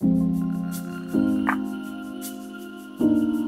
Thank ờ. you.